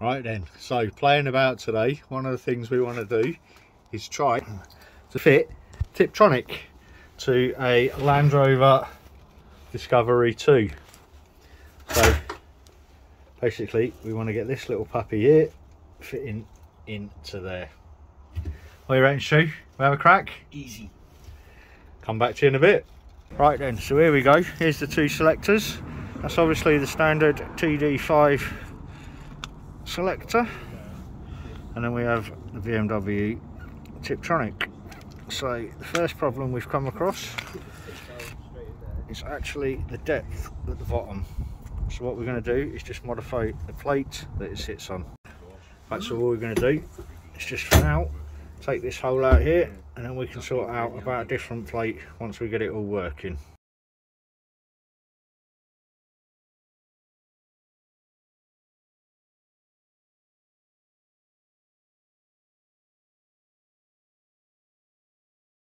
Right then, so playing about today, one of the things we want to do is try to fit Tiptronic to a Land Rover Discovery 2. So basically we want to get this little puppy here fitting into there. What are you reckon, Stu? We have a crack? Easy. Come back to you in a bit. Right then, so here we go. Here's the two selectors. That's obviously the standard TD5 selector. And then we have the BMW Tiptronic. So the first problem we've come across is actually the depth at the bottom. So what we're going to do is just modify the plate that it sits on. So all we're going to do is just for now take this hole out here and then we can sort out about a different plate once we get it all working.